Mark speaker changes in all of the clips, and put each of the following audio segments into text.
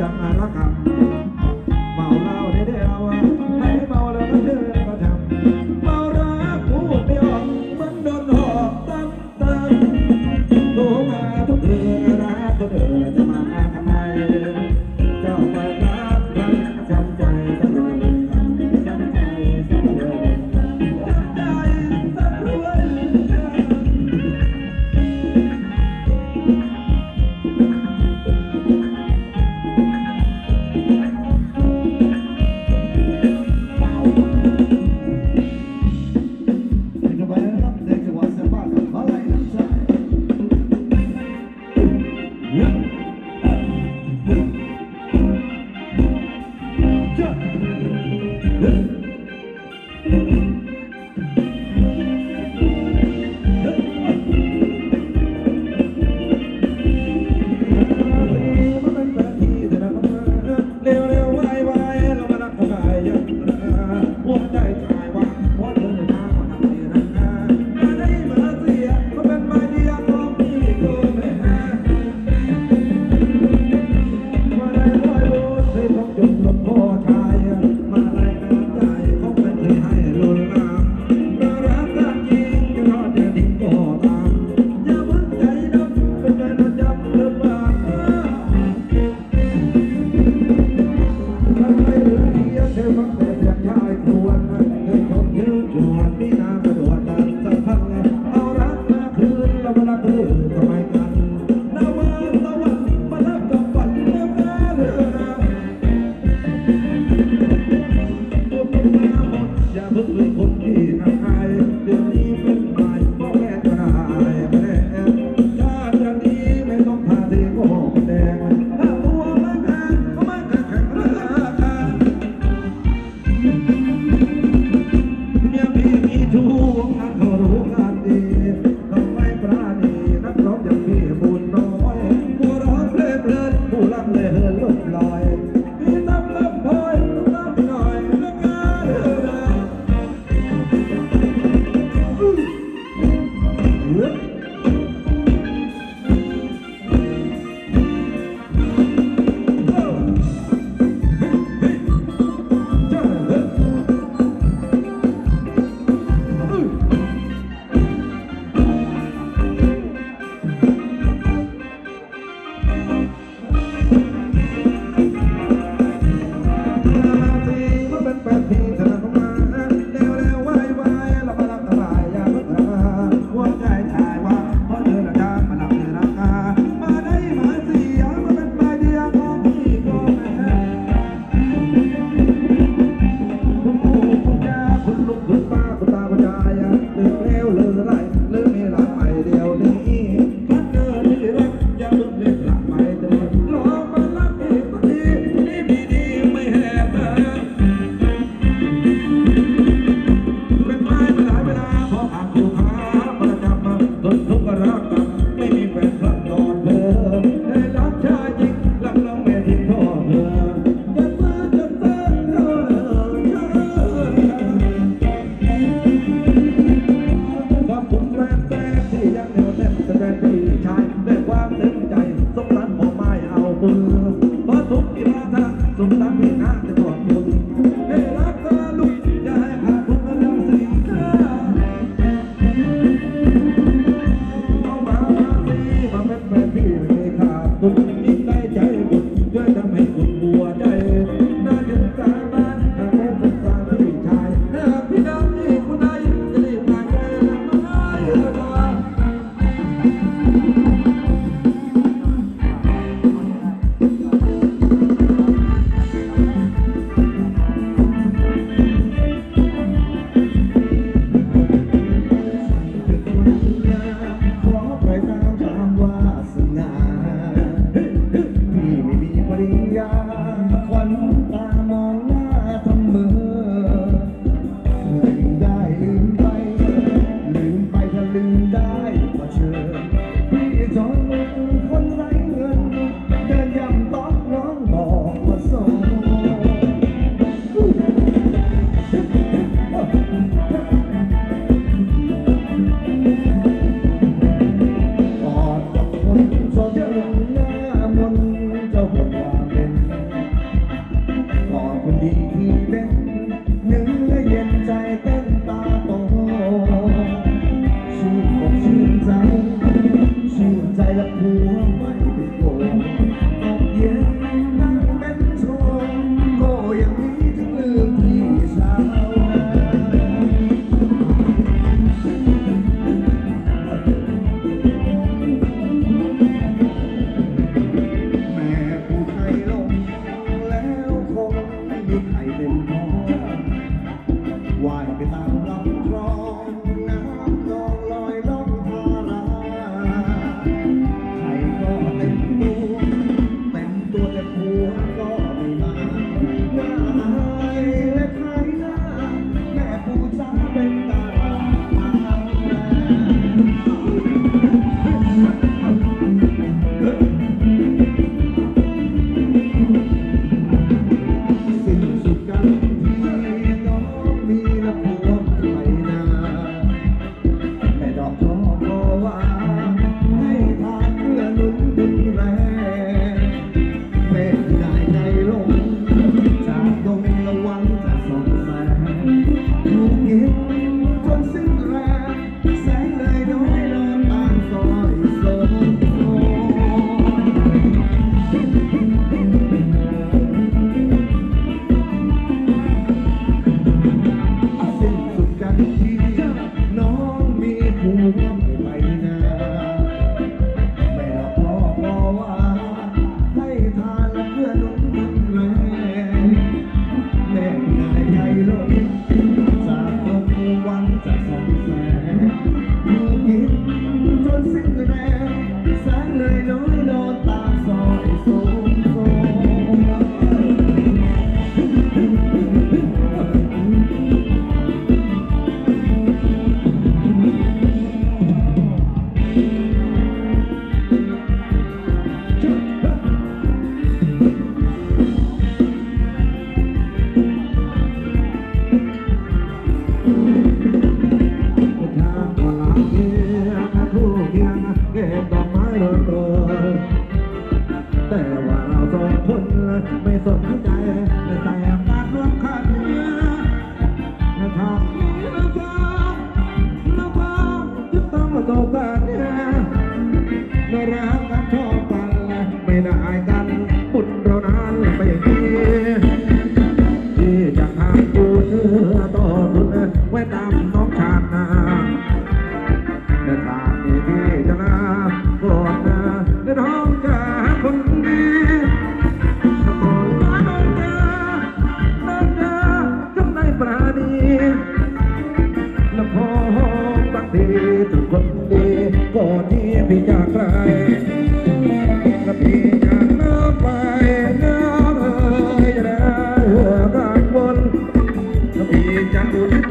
Speaker 1: ยังอารักษ์ 嗯。Don't want me. Barata Mm-hmm.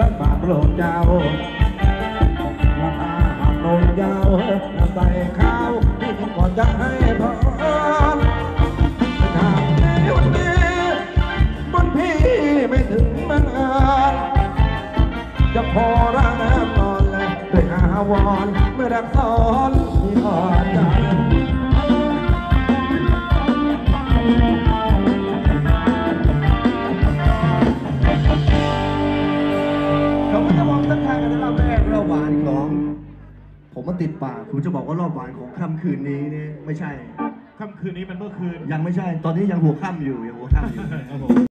Speaker 1: จักบาทโลกเจ้าราคาหากลงยาน้ำใส่
Speaker 2: ข้า
Speaker 1: วที่ผมก่อนจะให้พรทางในวันนบนพี่ไม่ถึงมานานจะพอร่างน้ำนอนเลยด้วอาวอน
Speaker 2: เมื่อรักสอน ติดปากผมจะบอกว่ารอบหวานของค่ำคืนนี้เนี่ยไม่ใช่
Speaker 3: ค่ำคืนนี้มันเมื่อคืน
Speaker 2: ยังไม่ใช่ ตอนนี้ยังหัวค่ำอยู่ยังหัวค่ำอยู่